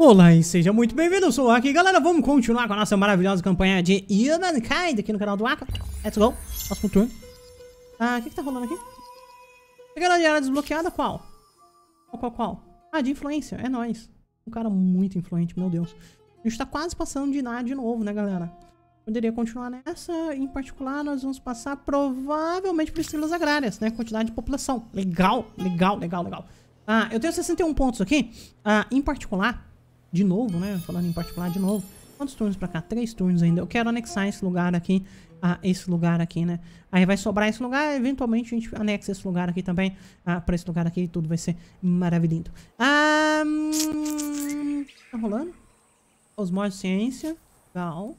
Olá e seja muito bem-vindo, eu sou o Aki. Galera, vamos continuar com a nossa maravilhosa campanha de Humankind aqui no canal do Aka. Let's go, próximo turno. Ah, o que que tá rolando aqui? Pegando a área desbloqueada, qual? Qual, qual, qual? Ah, de influência, é nóis. Um cara muito influente, meu Deus. A gente tá quase passando de nada de novo, né, galera? Poderia continuar nessa, em particular nós vamos passar provavelmente por estrelas agrárias, né? Quantidade de população. Legal, legal, legal, legal. Ah, eu tenho 61 pontos aqui. Ah, em particular, de novo, né? Falando em particular de novo. Quantos turnos pra cá? Três turnos ainda. Eu quero anexar esse lugar aqui a esse lugar aqui, né? Aí vai sobrar esse lugar, eventualmente a gente anexa esse lugar aqui também ah, pra esse lugar aqui e tudo vai ser maravilhoso. Ah, hum, tá rolando? Osmose Ciência. Legal.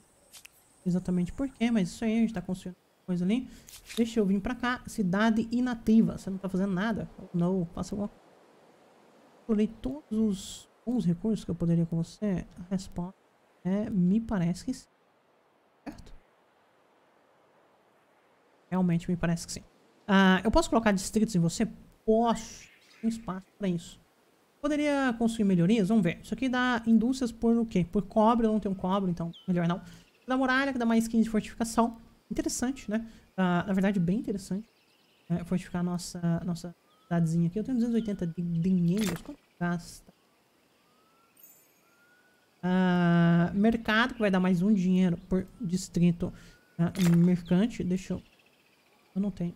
Exatamente por quê, mas isso aí, a gente tá construindo coisa ali. Deixa eu vir pra cá. Cidade inativa. Você não tá fazendo nada? Não, faça alguma coisa. Colei todos os os recursos que eu poderia com você? A resposta é, me parece que sim. Certo? Realmente me parece que sim. Ah, eu posso colocar distritos em você? Posso. Tem espaço para isso. Poderia construir melhorias? Vamos ver. Isso aqui dá indústrias por o quê? Por cobre, eu não tenho cobre, então melhor não. Da muralha, que dá mais 15 de fortificação. Interessante, né? Ah, na verdade, bem interessante. É, fortificar a nossa, nossa cidadezinha aqui. Eu tenho 280 de dinheiro. Quanto gasta? Uh, mercado, que vai dar mais um dinheiro por distrito uh, mercante. Deixa eu... Eu não tenho.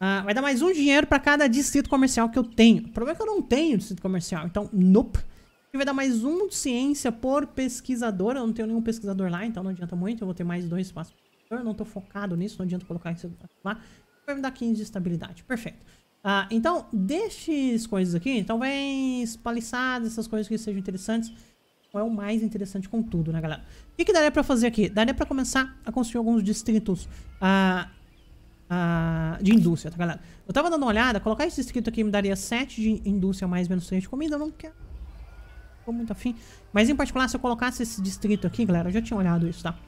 Uh, vai dar mais um dinheiro para cada distrito comercial que eu tenho. O problema é que eu não tenho distrito comercial. Então, nope. E vai dar mais um de ciência por pesquisador. Eu não tenho nenhum pesquisador lá, então não adianta muito. Eu vou ter mais dois espaços. Eu não tô focado nisso, não adianta colocar isso lá. Vai me dar 15 de estabilidade. Perfeito. Ah, então, destes coisas aqui, talvez paliçadas, essas coisas que sejam interessantes, não é o mais interessante com tudo, né, galera? O que, que daria pra fazer aqui? Daria pra começar a construir alguns distritos ah, ah, de indústria, tá, galera? Eu tava dando uma olhada, colocar esse distrito aqui me daria 7 de indústria mais menos 3 de comida, eu não quero. Tô muito afim. Mas em particular, se eu colocasse esse distrito aqui, galera, eu já tinha olhado isso, tá?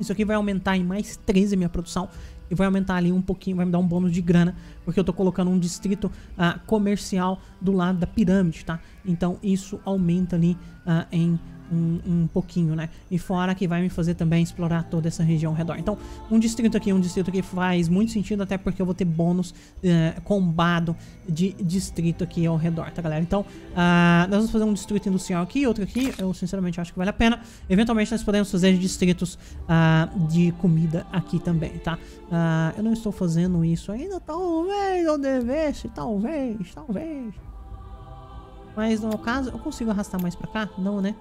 Isso aqui vai aumentar em mais 13 a minha produção e vai aumentar ali um pouquinho, vai me dar um bônus de grana, porque eu tô colocando um distrito uh, comercial do lado da pirâmide, tá? Então isso aumenta ali uh, em um, um, pouquinho, né? E fora que vai me fazer também explorar toda essa região ao redor. Então, um distrito aqui, um distrito que faz muito sentido, até porque eu vou ter bônus uh, combado de distrito aqui ao redor, tá, galera? Então, uh, nós vamos fazer um distrito industrial aqui, outro aqui, eu sinceramente acho que vale a pena. Eventualmente, nós podemos fazer distritos uh, de comida aqui também, tá? eu não estou fazendo isso ainda, talvez eu devesse, talvez, talvez. Mas no caso, eu consigo arrastar mais pra cá? Não, né?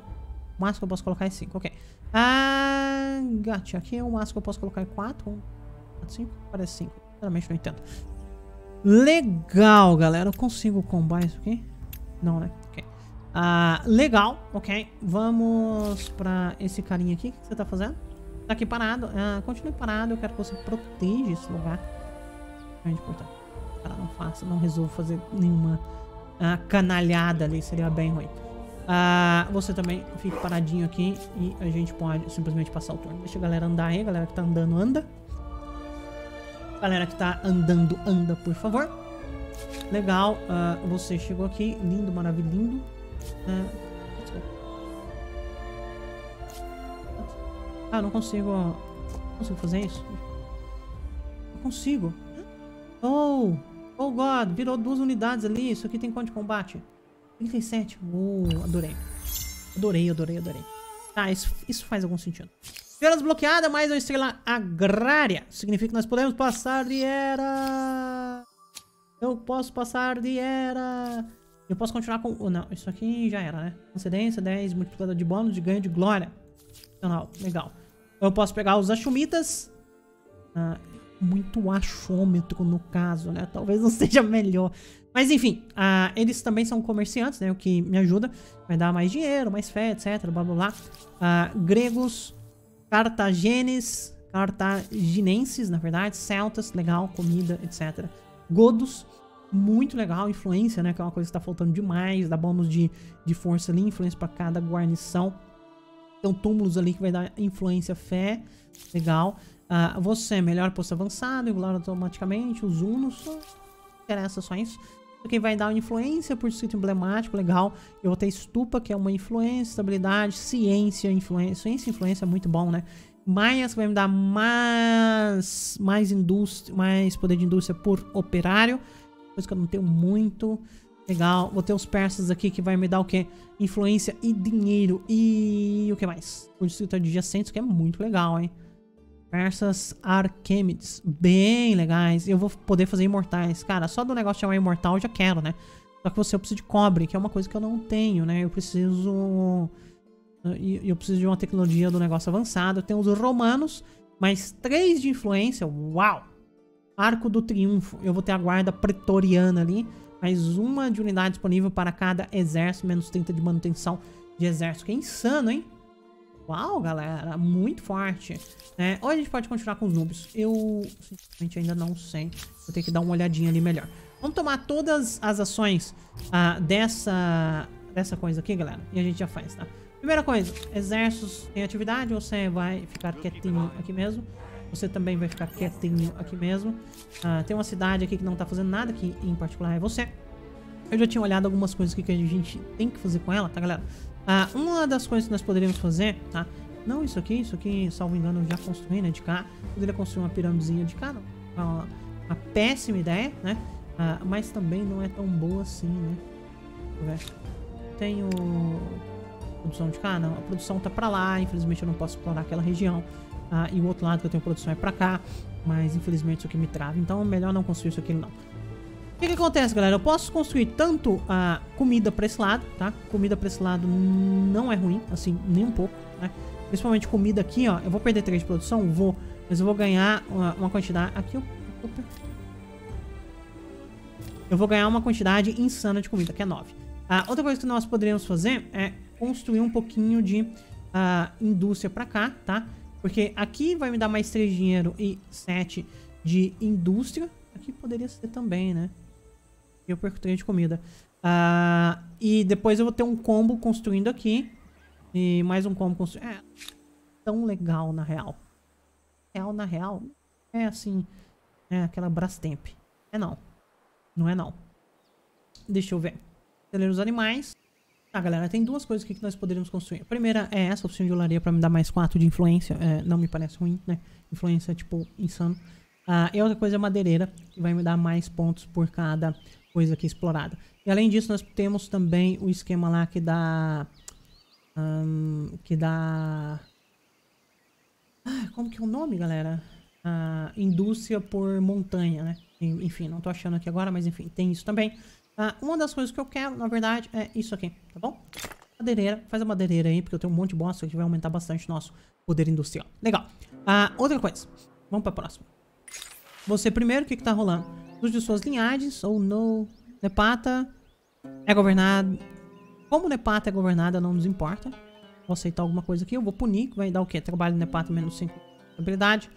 O máximo que eu posso colocar é 5, ok. Ah, gacha. Aqui é o máximo que eu posso colocar é 4. 4, 5? Parece 5. Sinceramente não entendo. Legal, galera. Eu consigo combar isso aqui? Não, né? Ok. Ah, legal, ok. Vamos pra esse carinha aqui. O que você tá fazendo? Tá aqui parado. Ah, continue parado. Eu quero que você proteja esse lugar. Muito importante. Cara, não faça, não resolva fazer nenhuma ah, canalhada ali. Seria bem ruim. Uh, você também fica paradinho aqui e a gente pode simplesmente passar o turno. Deixa a galera andar aí, a galera que tá andando, anda. Galera que tá andando, anda, por favor. Legal, uh, você chegou aqui, lindo, maravilhoso. Uh, ah, não consigo, não consigo fazer isso. Não consigo. Oh, oh God, virou duas unidades ali, isso aqui tem quanto de combate? 37. Uh, adorei. Adorei, adorei, adorei. Tá, isso, isso faz algum sentido. Estrela desbloqueada, mais uma estrela agrária. Significa que nós podemos passar de era. Eu posso passar de era. Eu posso continuar com... Oh, não, isso aqui já era, né? Concedência, 10, multiplicador de bônus, de ganho de glória. Legal, legal. Eu posso pegar os achumitas. Ah, muito achômetro no caso, né? Talvez não seja melhor. Mas enfim, uh, eles também são comerciantes, né? O que me ajuda. Vai dar mais dinheiro, mais fé, etc. Blá blá blá. Uh, gregos, cartagenes, cartaginenses, na verdade. Celtas, legal, comida, etc. Godos, muito legal. Influência, né? Que é uma coisa que tá faltando demais. Dá bônus de, de força ali, influência para cada guarnição. Então, túmulos ali que vai dar influência, fé. Legal. Uh, você, melhor posto avançado, regular automaticamente. Os unos, interessa só isso. Aqui vai dar influência por distrito emblemático, legal. Eu vou ter estupa, que é uma influência, estabilidade, ciência, influência. Ciência e influência é muito bom, né? Maias vai me dar mais, mais indústria, mais poder de indústria por operário. Coisa que eu não tenho muito. Legal. Vou ter os persas aqui que vai me dar o quê? Influência e dinheiro. E o que mais? O distrito adjacente, que é muito legal, hein? Persas Arquemides. Bem legais. Eu vou poder fazer imortais. Cara, só do negócio de chamar imortal eu já quero, né? Só que você eu preciso de cobre, que é uma coisa que eu não tenho, né? Eu preciso... Eu preciso de uma tecnologia do negócio avançado. Tem os romanos, mais 3 de influência. Uau! Arco do Triunfo. Eu vou ter a guarda pretoriana ali. Mais uma de unidade disponível para cada exército. Menos 30 de manutenção de exército. Que é insano, hein? Uau, galera. Muito forte. É, ou a gente pode continuar com os núbios. Eu, sinceramente, ainda não sei. Vou ter que dar uma olhadinha ali melhor. Vamos tomar todas as ações ah, dessa, dessa coisa aqui, galera. E a gente já faz, tá? Primeira coisa, exércitos em atividade, você vai ficar quietinho aqui mesmo. Você também vai ficar quietinho aqui mesmo. Uh, tem uma cidade aqui que não tá fazendo nada, que em particular é você. Eu já tinha olhado algumas coisas aqui que a gente tem que fazer com ela, tá, galera? Uh, uma das coisas que nós poderíamos fazer, tá? Não isso aqui, isso aqui, salvo engano, eu já construí, né, de cá. Poderia construir uma pirâmidezinha de cá. Uma, uma péssima ideia, né? Uh, mas também não é tão boa assim, né? Deixa eu. Tenho produção de cá? Não, a produção tá pra lá, infelizmente eu não posso explorar aquela região. Ah, e o outro lado que eu tenho produção é pra cá, mas infelizmente isso aqui me trava. Então é melhor não construir isso aqui não. O que, que acontece, galera? Eu posso construir tanto a comida pra esse lado, tá? Comida pra esse lado não é ruim, assim, nem um pouco, né? Principalmente comida aqui, ó. Eu vou perder 3 de produção? Vou. Mas eu vou ganhar uma, uma quantidade... Aqui eu... Eu vou ganhar uma quantidade insana de comida, que é 9. Ah, outra coisa que nós poderíamos fazer é construir um pouquinho de uh, indústria pra cá, tá? Porque aqui vai me dar mais 3 de dinheiro e 7 de indústria. Aqui poderia ser também, né? Eu perco 3 de comida. Uh, e depois eu vou ter um combo construindo aqui. E mais um combo construindo. É, tão legal na real. Real na real. É assim. É aquela Brastemp. É não. Não é não. Deixa eu ver. Celeiro os animais. Tá, galera, tem duas coisas aqui que nós poderíamos construir. A primeira é essa opção de olaria pra me dar mais 4 de influência. É, não me parece ruim, né? Influência, tipo, insano. Ah, e outra coisa é madeireira, que vai me dar mais pontos por cada coisa aqui explorada. E além disso, nós temos também o esquema lá que dá... Um, que dá... Ah, como que é o nome, galera? Ah, indústria por montanha, né? Enfim, não tô achando aqui agora, mas enfim, tem isso também. Ah, uma das coisas que eu quero, na verdade, é isso aqui, tá bom? Madeireira, faz a madeireira aí, porque eu tenho um monte de bosta que vai aumentar bastante nosso poder industrial. Legal. Ah, outra coisa, vamos pra próxima. Você primeiro, o que que tá rolando? Luz de suas linhagens, ou oh, no... Nepata é governado... Como Nepata é governada, não nos importa. Vou aceitar alguma coisa aqui, eu vou punir, que vai dar o quê? Trabalho Nepata menos 5 habilidade.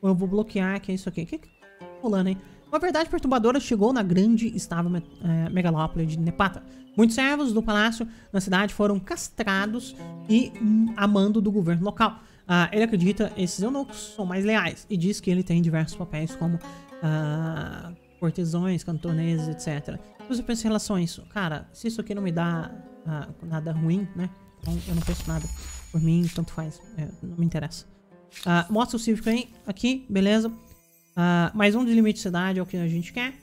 Ou eu vou bloquear, que é isso aqui. O que que tá rolando aí? Uma verdade perturbadora chegou na grande estável é, megalópole de Nepata. Muitos servos do palácio na cidade foram castrados e hum, amando do governo local. Uh, ele acredita esses eunucos são mais leais e diz que ele tem diversos papéis como uh, cortesões, cantoneses, etc. Você pensa em relação a isso, cara, se isso aqui não me dá uh, nada ruim, né? Então eu não penso nada. Por mim, tanto faz. É, não me interessa. mostra o cívico aí, aqui, beleza. Mais um de limite de cidade é o que a gente quer.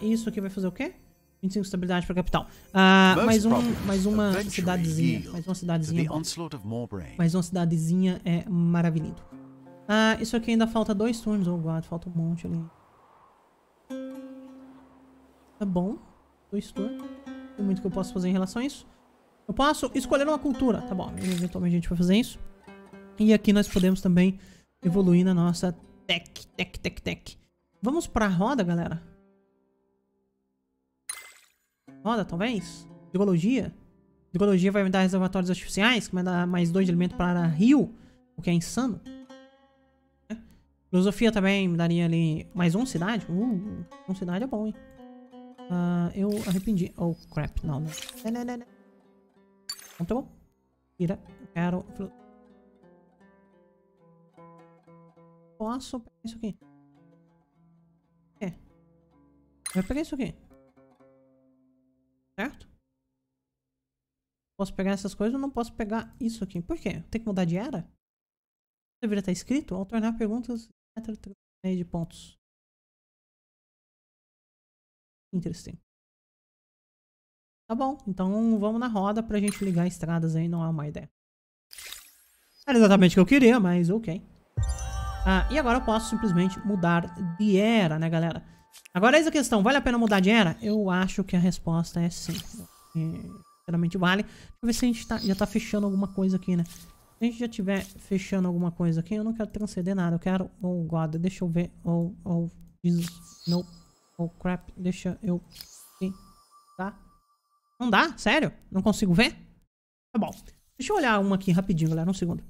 Isso aqui vai fazer o quê? 25 de estabilidade para capital. Uh, mais, um, mais uma cidadezinha. Mais uma cidadezinha. Mais uma cidadezinha é maravilhoso. Uh, isso aqui ainda falta dois turnos. Oh, God, falta um monte ali. Tá bom. Dois turnos. Tem muito que eu posso fazer em relação a isso. Eu posso escolher uma cultura. Tá bom, eventualmente a gente vai fazer isso. E aqui nós podemos também evoluir na nossa Tech, tech, tech, tech. Vamos pra roda, galera? Roda, talvez? Hidrologia? Hidrologia vai me dar reservatórios artificiais, que vai dar mais dois de alimento para rio, o que é insano. É. Filosofia também me daria ali mais uma cidade. Uh, uma cidade é bom, hein? Uh, eu arrependi. Oh, crap. Não, não. Não, não, não. Então tá bom. Tira. Eu quero posso pegar isso aqui. É. Vai pegar isso aqui. Certo? Posso pegar essas coisas, eu não posso pegar isso aqui. Por quê? Tem que mudar de era? Deveria estar escrito ao tornar perguntas de pontos. Interesting. Tá bom, então vamos na roda pra gente ligar estradas aí, não é uma ideia. Era exatamente o que eu queria, mas ok. Ah, e agora eu posso simplesmente mudar de era, né, galera? Agora eis a questão, vale a pena mudar de era? Eu acho que a resposta é sim. sinceramente vale. Deixa eu ver se a gente tá, já tá fechando alguma coisa aqui, né? Se a gente já tiver fechando alguma coisa aqui, eu não quero transcender nada. Eu quero... Oh, God, deixa eu ver. Oh, oh, Jesus. No. Oh, crap. Deixa eu... Tá? Não dá? Sério? Não consigo ver? Tá bom. Deixa eu olhar uma aqui rapidinho, galera. Um segundo.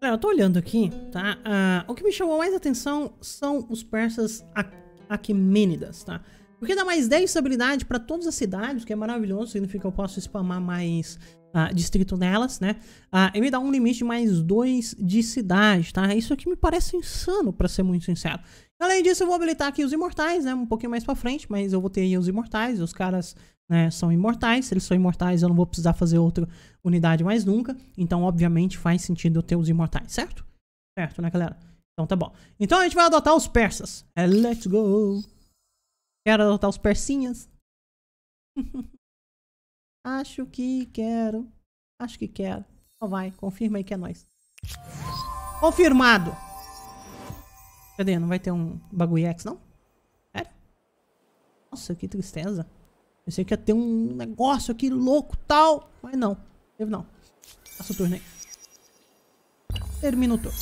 Galera, eu tô olhando aqui, tá? Uh, o que me chamou mais atenção são os persas Aquimênidas, tá? Porque dá mais 10 estabilidade para todas as cidades, que é maravilhoso, significa que eu posso spamar mais uh, distrito nelas, né? Uh, e me dá um limite de mais 2 de cidade, tá? Isso aqui me parece insano, para ser muito sincero. Além disso, eu vou habilitar aqui os imortais, né? Um pouquinho mais pra frente, mas eu vou ter aí os imortais, os caras né, são imortais. Se eles são imortais, eu não vou precisar fazer outra unidade mais nunca. Então, obviamente, faz sentido eu ter os imortais, certo? Certo, né, galera? Então tá bom. Então a gente vai adotar os persas. É, let's go. Quero adotar os persinhas. Acho que quero. Acho que quero. Então vai, confirma aí que é nós. Confirmado. Cadê? Não vai ter um bagulhex, não? Sério? Nossa, que tristeza. Pensei que ia ter um negócio aqui louco tal. Mas não. Teve não. Passa o turno aí. Termina o turno.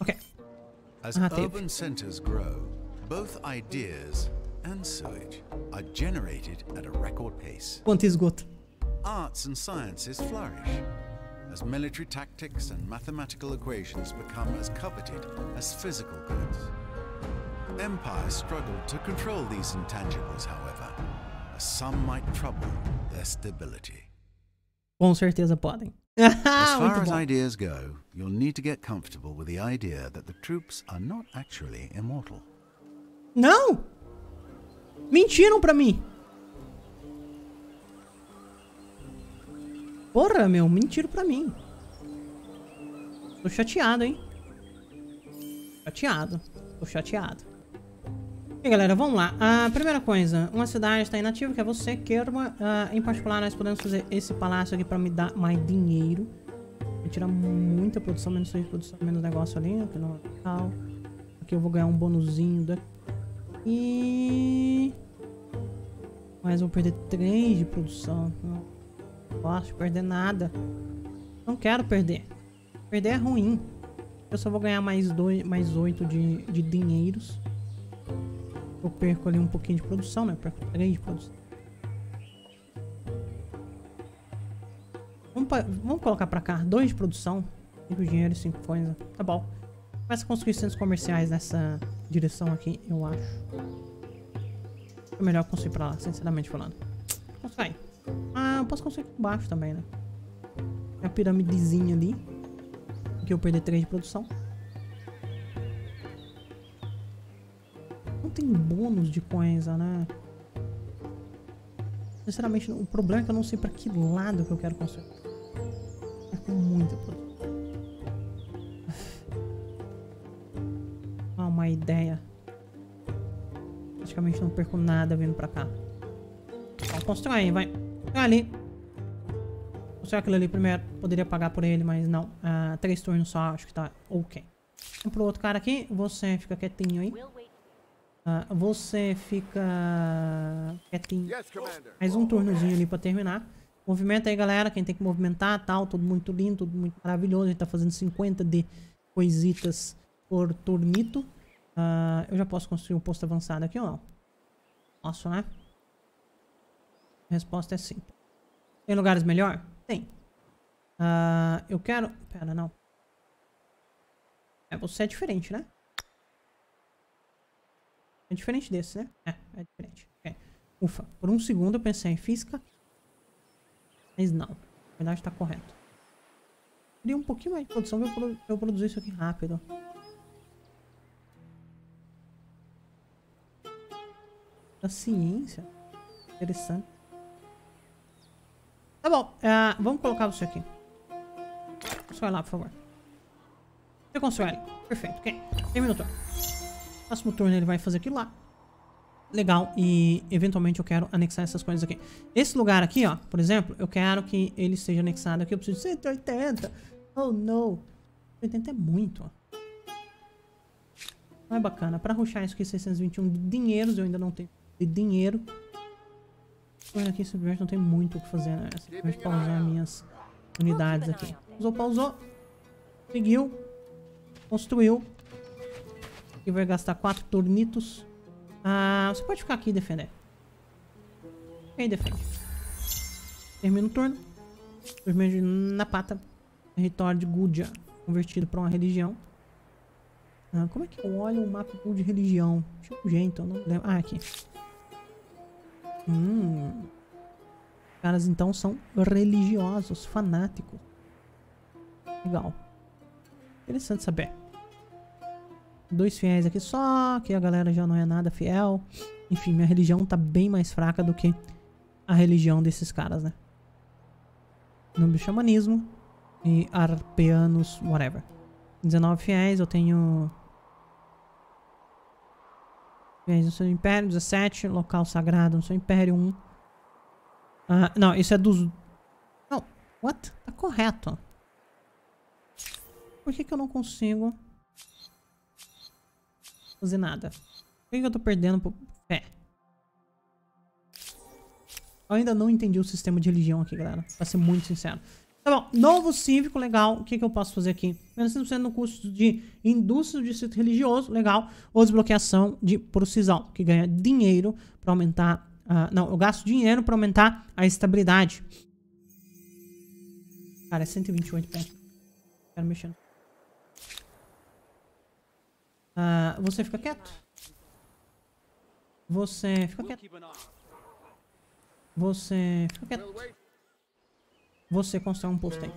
Ok. As ah, urban centers grow, both ideas and sewage are generated at a record pace. Quanto esgoto. Arts and sciences flourish as military tactics and mathematical equations become as coveted as physical goods. Empires struggle to control these intangibles, however, as some might trouble their stability. Com certeza podem. as far as ideas go, you'll need to get comfortable with the idea that the troops are not actually immortal. Não! Mentiram pra mim! Porra, meu, mentiram pra mim. Tô chateado, hein? Chateado. Tô chateado. E galera, vamos lá. A primeira coisa, uma cidade está inativa, que é você, Kerma. Uh, em particular, nós podemos fazer esse palácio aqui pra me dar mais dinheiro. Vou tirar muita produção, menos 6 produção, menos negócio ali, que não é legal. Aqui eu vou ganhar um bonuzinho daqui. Mas vou perder 3 de produção. Não posso perder nada. Não quero perder. Perder é ruim. Eu só vou ganhar mais, dois, mais 8 de, de dinheiros. Eu perco ali um pouquinho de produção, né? Eu perco 3 de produção. Vamos, pra, vamos colocar pra cá 2 de produção. 5 dinheiro e 5 coisas. Tá bom. Começa a construir centros comerciais nessa direção aqui, eu acho. É melhor construir pra lá, sinceramente falando. Constrói. Ah, eu posso construir aqui embaixo também, né? A piramidezinha ali. Aqui eu perder 3 de produção. Tem bônus de coisa, né? Sinceramente, o problema é que eu não sei pra que lado que eu quero construir. É com muita produção. Ah, uma ideia. Praticamente não perco nada vindo pra cá. Então, constrói, vai. Ali. Construir aquilo ali primeiro. Poderia pagar por ele, mas não. Uh, três turnos só, acho que tá ok. Vamos pro outro cara aqui. Você fica quietinho aí. Uh, você fica quietinho. Mais um turnozinho ali pra terminar. Movimenta aí, galera. Quem tem que movimentar, tal. Tudo muito lindo, tudo muito maravilhoso. A gente tá fazendo 50 de coisitas por turnito. Uh, eu já posso construir um posto avançado aqui ou não? Posso, né? A resposta é sim. Tem lugares melhor? Tem. Uh, eu quero... Pera, não. É, você é diferente, né? É diferente desse, né? É, é diferente. Okay. Ufa, por um segundo eu pensei em física. Mas não. Na verdade tá correto. Queria um pouquinho mais de produção pra eu, eu produzir isso aqui rápido. Da ciência. Interessante. Tá bom, uh, vamos colocar você aqui. Constrói lá, por favor. Você constrói. Perfeito, ok. Turno. Próximo turno ele vai fazer aquilo lá. Legal, e eventualmente eu quero anexar essas coisas aqui. Esse lugar aqui, ó, por exemplo, eu quero que ele seja anexado aqui. Eu preciso de 180. Oh, não. 180 é muito, ó. Não é bacana. Pra ruxar isso aqui, 621 de dinheiros, eu ainda não tenho de dinheiro. Olha aqui, simplesmente não tem muito o que fazer, né? Simplesmente pausar minhas unidades aqui. Usou, pausou. Seguiu. Construiu. E vai gastar 4 turnitos. Ah, você pode ficar aqui e defender. E aí, defende. Termina o turno. Simplesmente na pata. Território de Gudia. Convertido para uma religião. Ah, como é que eu olho o mapa de religião? Deixa eu ver, então. Não lembro. Ah, aqui. Hum. Os caras então são religiosos, fanáticos. Legal. Interessante saber. Dois fiéis aqui só, que a galera já não é nada fiel. Enfim, minha religião tá bem mais fraca do que a religião desses caras, né? No xamanismo e arpeanos, whatever. 19 fiéis, eu tenho... Fiéis no seu império, 17. Local sagrado no seu império, 1. Ah, não, isso é dos... Não, what? Tá correto. Por que que eu não consigo fazer nada? Por que, eu tô perdendo fé? Eu ainda não entendi o sistema de religião aqui, galera. Pra ser muito sincero. Tá bom, novo cívico, legal. O que, que eu posso fazer aqui? Menos 100% no custo de indústria do distrito religioso, legal. Ou desbloqueação de precisão, que ganha dinheiro pra aumentar... Uh, não, eu gasto dinheiro pra aumentar a estabilidade. Cara, é 128 pés. Quero mexer. Uh, você fica quieto. Você fica quieto. Você fica quieto. Você constrói um posto aí.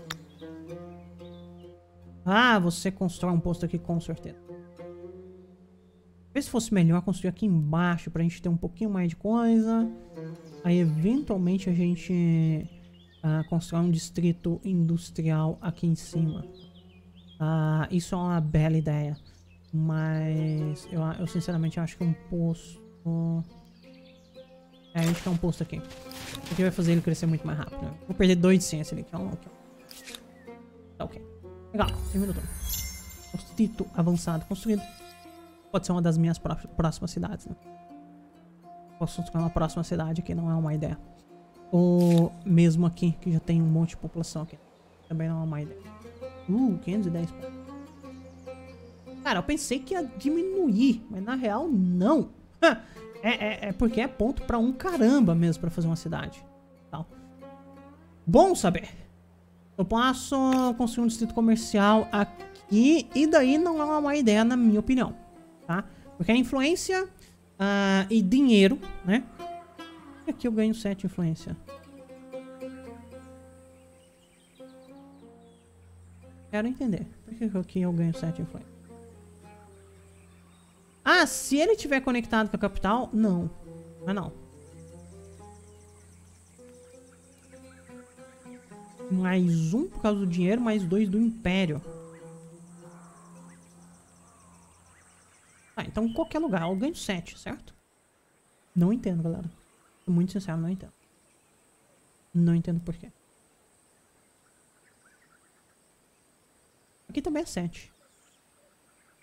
Ah, você constrói um posto aqui com certeza. Se fosse melhor construir aqui embaixo pra gente ter um pouquinho mais de coisa. Aí eventualmente a gente uh, constrói um distrito industrial aqui em cima. Uh, isso é uma bela ideia. Mas eu, eu sinceramente acho que um posto... É, a gente quer um posto aqui. Porque vai fazer ele crescer muito mais rápido. Né? Vou perder 2 de ciência ali. Aqui, Tá ok. Legal, terminou tudo. Distrito avançado construído. Pode ser uma das minhas próximas cidades, né? Posso construir uma próxima cidade aqui, não é uma ideia. Ou mesmo aqui, que já tem um monte de população aqui. Também não é uma ideia. Uh, 510 pontos. Cara, eu pensei que ia diminuir, mas na real não. é, é, é, porque é ponto pra um caramba mesmo pra fazer uma cidade. Tal. Bom saber. Eu posso construir um distrito comercial aqui e daí não é uma má ideia na minha opinião. Tá? Porque a influência uh, e dinheiro, né? Aqui eu ganho 7 influência. Quero entender. Por que aqui eu ganho 7 influência? Ah, se ele tiver conectado com a capital, não. Mas não. Mais um por causa do dinheiro, mais dois do império. Ah, então qualquer lugar. Eu ganho sete, certo? Não entendo, galera. Muito sincero, não entendo. Não entendo por quê. Aqui também é sete.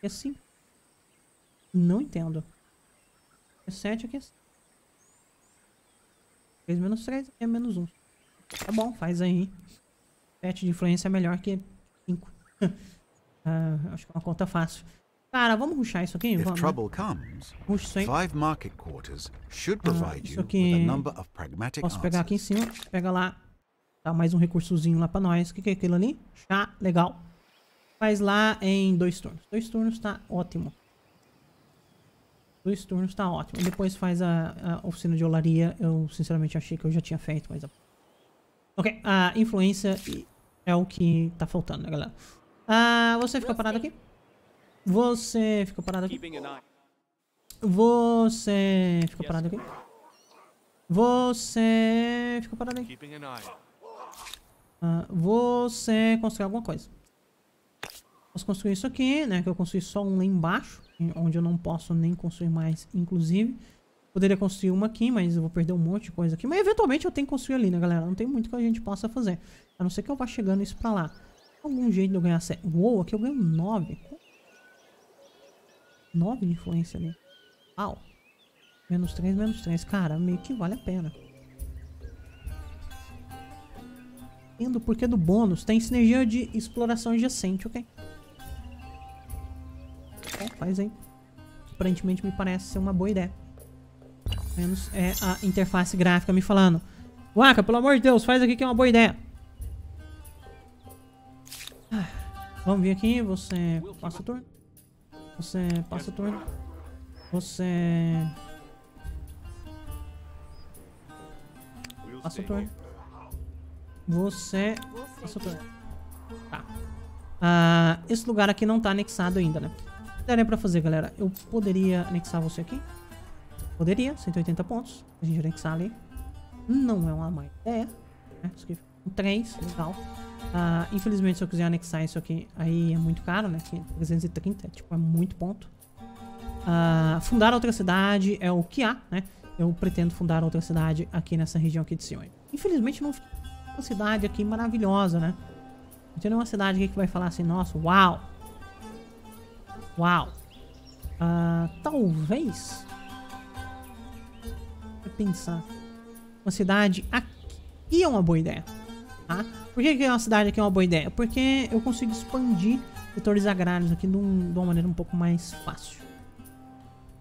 É assim. Não entendo. É 7 aqui é 3 menos 3 é menos 1. Tá bom, faz aí. 7 de influência é melhor que 5. uh, ah, acho que é uma conta fácil. Cara, vamos ruxar isso aqui? Vamos. Ruxa isso aí. Ah, isso aqui. Posso pegar aqui em cima. Pega lá. Dá mais um recursozinho lá pra nós. O que, que é aquilo ali? Chá, legal. Faz lá em dois turnos. Dois turnos tá ótimo. Dois turnos tá ótimo. Depois faz a, a, oficina de olaria. Eu sinceramente achei que eu já tinha feito, mas... Ok, a influência é o que tá faltando, né, galera? Ah, você fica parado aqui. Você fica parado aqui. Você fica parado aqui. Você fica parado aqui. Uh, você construir alguma coisa. Posso construir isso aqui, né? Que eu construí só um lá embaixo. Onde eu não posso nem construir mais, inclusive. Poderia construir uma aqui, mas eu vou perder um monte de coisa aqui. Mas eventualmente eu tenho que construir ali, né, galera? Não tem muito que a gente possa fazer. A não ser que eu vá chegando isso pra lá. Algum jeito de eu ganhar... Uou, aqui eu ganho 9. 9 de influência ali. Uau. Menos 3, menos 3. Cara, meio que vale a pena. Entendo porque do bônus tem sinergia de exploração adjacente, ok? Faz aí. Aparentemente me parece ser uma boa ideia menos é a interface gráfica me falando. Waka, pelo amor de Deus, faz aqui que é uma boa ideia. Ah, vamos vir aqui, você passa o turno. Você passa o turno. Você... Passa o turno. Você passa o turno. Tá. Ah, esse lugar aqui não tá anexado ainda, né? Daria pra fazer, galera? Eu poderia anexar você aqui. Poderia, 180 pontos. A gente anexar ali. Não é uma má ideia. Né? Isso aqui um 3, legal. Uh, infelizmente, se eu quiser anexar isso aqui, aí é muito caro, né? 330, é, tipo, é muito ponto. Uh, fundar outra cidade é o que há, né? Eu pretendo fundar outra cidade aqui nessa região aqui de Sion. Infelizmente, não fica uma cidade aqui maravilhosa, né? Não tem nenhuma cidade aqui que vai falar assim, nossa, uau! Uau! Uh, talvez pensar. Uma cidade aqui é uma boa ideia. Tá? Por que, uma cidade aqui é uma boa ideia? Porque eu consigo expandir setores agrários aqui de, de uma maneira um pouco mais fácil.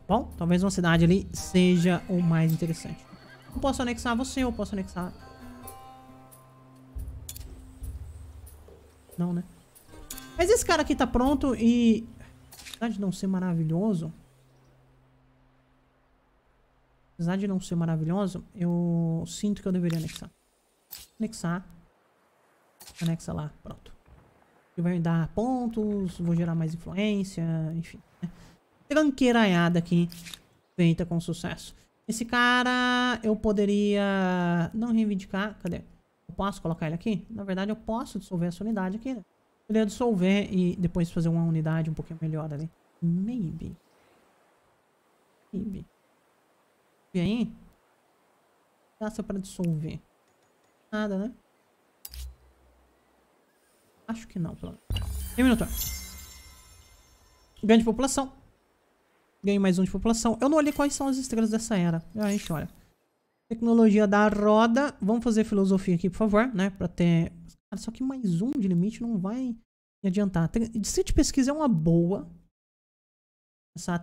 Bom, talvez uma cidade ali seja o mais interessante. Eu posso anexar você, eu posso anexar... Não, né? Mas esse cara aqui tá pronto e... Apesar de não ser maravilhoso... Apesar de não ser maravilhoso, eu sinto que eu deveria anexar. Anexar. Anexa lá, pronto. E vai dar pontos, vou gerar mais influência, enfim. Né? Tranqueiraiada aqui, feita com sucesso. Esse cara eu poderia não reivindicar. Cadê? Eu posso colocar ele aqui? Na verdade, eu posso dissolver essa unidade aqui, né? Poderia dissolver e depois fazer uma unidade um pouquinho melhor ali. Maybe. Maybe aí? Gasta para dissolver. Nada, né? Acho que não, pelo menos. Terminou, Ganho de população. Ganho mais um de população. Eu não olhei quais são as estrelas dessa era. A gente olha. Tecnologia da roda. Vamos fazer filosofia aqui, por favor, né? Pra ter... Cara, só que mais um de limite não vai me adiantar. Distrito de pesquisa é uma boa. Essa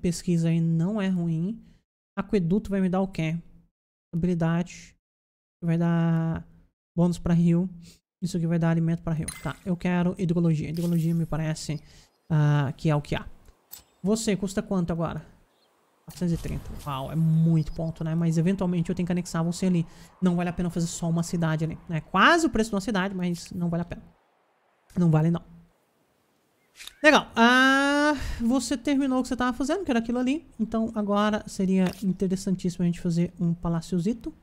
pesquisa aí não é ruim. Aqueduto vai me dar o quê? Habilidade. Vai dar bônus pra rio. Isso aqui vai dar alimento pra rio. Tá, eu quero hidrologia. Hidrologia me parece uh, que é o que há. Você custa quanto agora? 430. Uau, é muito ponto, né? Mas eventualmente eu tenho que anexar você ali. Não vale a pena fazer só uma cidade ali. É quase o preço de uma cidade, mas não vale a pena. Não vale não. Legal. Ah, você terminou o que você estava fazendo, que era aquilo ali. Então agora seria interessantíssimo a gente fazer um paláciozito.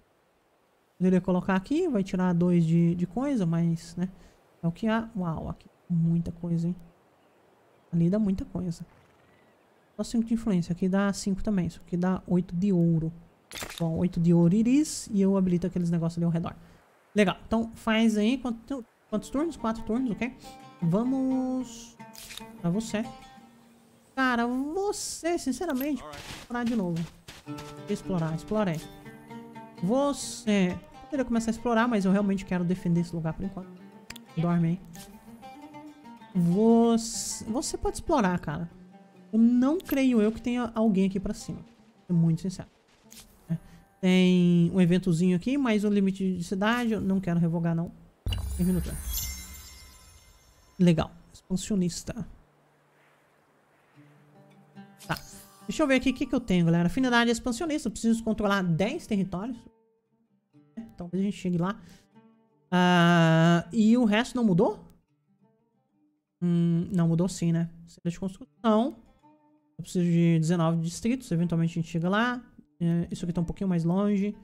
Poderia colocar aqui, vai tirar dois de, de coisa, mas, né? É o que há. Uau, aqui muita coisa, hein? Ali dá muita coisa. Só 5 de influência. Aqui dá 5 também. Isso aqui dá 8 de ouro. Bom, 8 de ouro iris. E eu habilito aqueles negócios ali ao redor. Legal. Então faz aí. Quantos, quantos turnos? 4 turnos, ok? Vamos Pra você. Cara, você, sinceramente, explorar de novo. Explorar, explorei. Você... Poderia começar a explorar, mas eu realmente quero defender esse lugar por enquanto. Dorme aí. Você... Você pode explorar, cara. Eu não creio eu que tenha alguém aqui pra cima. Tô muito sincero. É. Tem um eventozinho aqui, mais um limite de cidade. Eu não quero revogar, não. Tem minuto. Legal. Expansionista. Tá. Deixa eu ver aqui o que, que eu tenho, galera. Afinidade expansionista. Eu preciso controlar 10 territórios. Então a gente chegue lá. Uh, e o resto não mudou? Hum, não mudou sim, né? Centro de construção. Eu preciso de 19 distritos. Eventualmente a gente chega lá. Uh, isso aqui tá um pouquinho mais longe.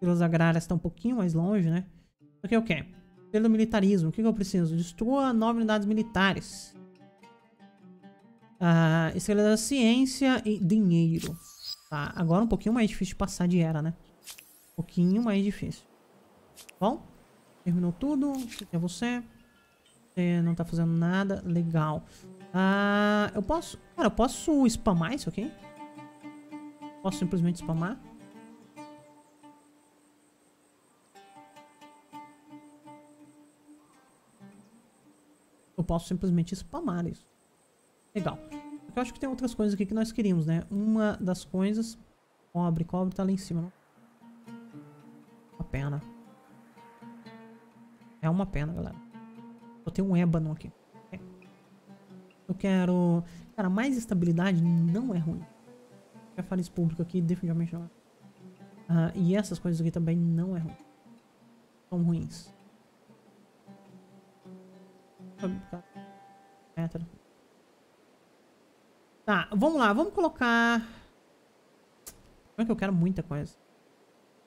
Vilas agrárias tá um pouquinho mais longe, né? Isso aqui é o quê? Pelo militarismo. O que, que eu preciso? Destrua nove unidades militares. Ah, estrela da ciência e dinheiro. Tá, agora um pouquinho mais difícil de passar de era, né? Um pouquinho mais difícil. Bom, terminou tudo. O que é você? Você não tá fazendo nada. Legal. Ah, eu posso... Cara, eu posso spamar isso aqui? Posso simplesmente spamar? Eu posso simplesmente spamar isso. Legal. Eu acho que tem outras coisas aqui que nós queríamos, né? Uma das coisas... Cobre, cobre tá lá em cima, não? Uma pena. É uma pena, galera. Eu tenho um ébano aqui. Eu quero... Cara, mais estabilidade não é ruim. Já falei isso público aqui, definitivamente não é. Uh, e essas coisas aqui também não é ruim. São ruins. Tá, vamos lá, vamos colocar... Como é que eu quero muita coisa?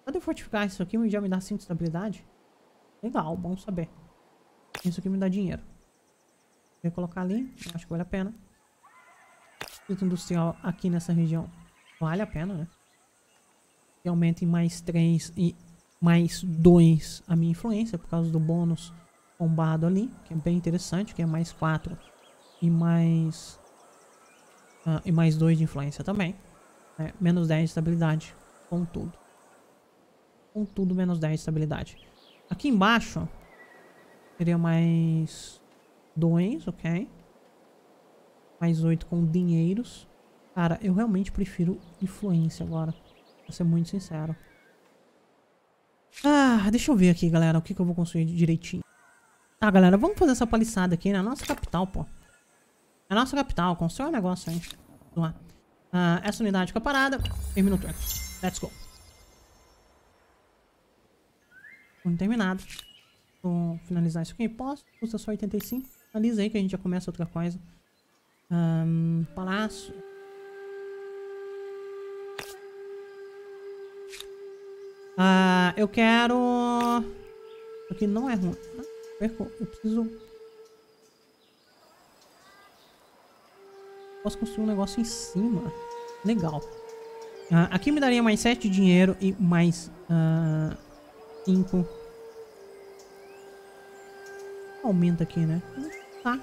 Eu fortificar isso aqui já me dá 5 de estabilidade? Legal, bom saber. Isso aqui me dá dinheiro. Vou colocar ali, acho que vale a pena. Distrito industrial aqui nessa região. Vale a pena, né? E aumenta em mais 3 e mais 2 a minha influência por causa do bônus bombado ali, que é bem interessante, que é mais 4 e mais uh, e mais 2 de influência também. Né? Menos 10 de estabilidade, com tudo. Com tudo, menos 10 de estabilidade. Aqui embaixo, seria mais 2, ok. Mais 8 com dinheiros. Cara, eu realmente prefiro influência agora. Pra ser muito sincero. Ah, deixa eu ver aqui, galera, o que, que eu vou construir direitinho. Tá, galera, vamos fazer essa paliçada aqui na nossa capital, pô. Na nossa capital, constrói um negócio aí. Vamos lá. Ah, essa unidade fica parada. Termina o turno. Let's go. Turno terminado. Vou finalizar isso aqui. Posso? Custa só 85. Finaliza aí que a gente já começa outra coisa. Um, palácio. Ah, eu quero... Aqui não é ruim perco... Eu preciso... Posso construir um negócio em cima. Legal. Uh, aqui me daria mais 7 de dinheiro e mais 5. Uh, Aumenta aqui, né? Tá.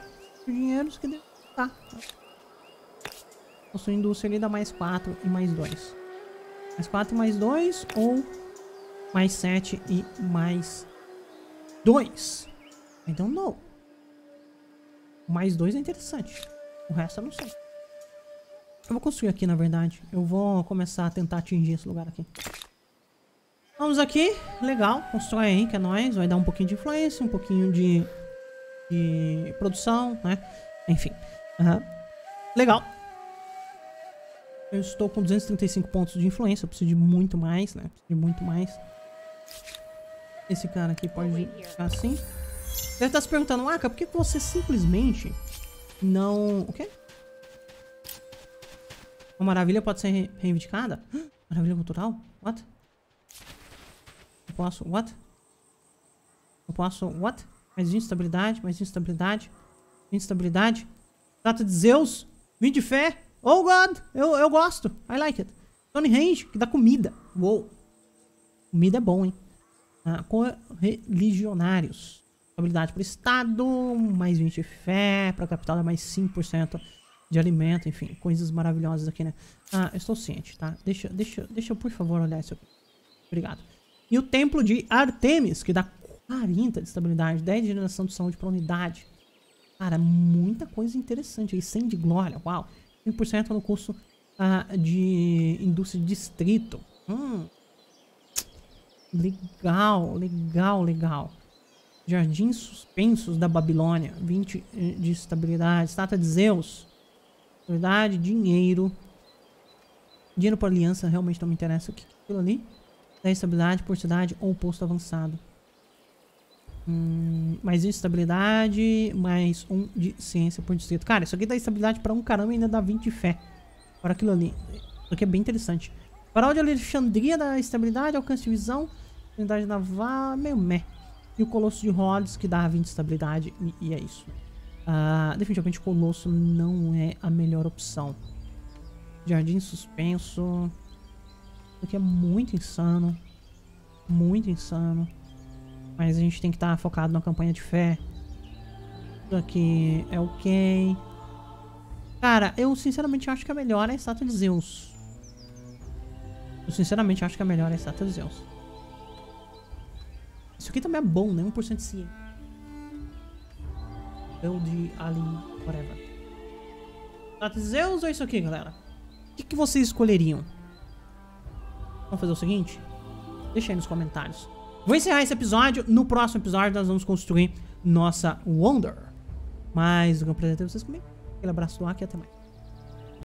O dinheiro, isso aqui tá. Posso indústria ali dá mais 4 e mais 2. Mais 4 e mais 2 ou mais 7 e mais 2. Então não. Mais dois é interessante. O resto eu não sei. Eu vou construir aqui, na verdade. Eu vou começar a tentar atingir esse lugar aqui. Vamos aqui. Legal. Constrói aí, que é nóis. Vai dar um pouquinho de influência, um pouquinho de, de produção, né? Enfim. Uhum. Legal. Eu estou com 235 pontos de influência. Eu preciso de muito mais, né? Preciso de muito mais. Esse cara aqui pode ficar assim. Deve estar se perguntando, Aka, por que você simplesmente não... O quê? Uma maravilha pode ser re reivindicada? Maravilha cultural? What? Eu posso... What? Eu posso... What? Mais instabilidade, mais instabilidade. Instabilidade. Trata de Zeus. Vim de fé. Oh, God. Eu, eu gosto. I like it. Tony Range, que dá comida. Uou. Comida é bom, hein? Ah, religionários. Habilidade para o Estado, mais 20 de fé, para a capital dá mais 5% de alimento, enfim, coisas maravilhosas aqui, né? Ah, eu estou ciente, tá? Deixa, deixa, deixa eu, por favor, olhar isso aqui. Obrigado. E o Templo de Artemis, que dá 40 de estabilidade, 10 de geração de saúde para unidade. Cara, muita coisa interessante aí, 100 de glória, uau. 5% no curso ah, de indústria de distrito. Hum. Legal, legal, legal. Jardins suspensos da Babilônia. 20 eh, de estabilidade. Estátua de Zeus. Estabilidade, dinheiro. Dinheiro por aliança realmente não me interessa. O que é aquilo ali? 10 estabilidade por cidade ou posto avançado. Hum, mais instabilidade, mais um de ciência por distrito. Cara, isso aqui dá estabilidade pra um caramba e ainda dá 20 de fé. Para aquilo ali. Isso aqui é bem interessante. Farol de Alexandria dá estabilidade, alcance de visão, unidade naval, meio meh. E o Colosso de Rhodes, que dá 20 de estabilidade, e, e é isso. Uh, definitivamente o Colosso não é a melhor opção. Jardim suspenso. Isso aqui é muito insano. Muito insano. Mas a gente tem que estar tá focado na campanha de fé. Isso aqui é ok. Cara, eu sinceramente acho que a melhor é a estátua de Zeus. Eu sinceramente acho que a melhor é a estátua de Zeus. Isso aqui também é bom, né? 1% de ciência. Build ali, whatever. Estátua de Zeus ou isso aqui, galera? O que, que vocês escolheriam? Vamos fazer o seguinte? Deixa aí nos comentários. Vou encerrar esse episódio. No próximo episódio nós vamos construir nossa Wonder. Mas eu apresentei vocês comigo. Aquele abraço do Aki e até mais.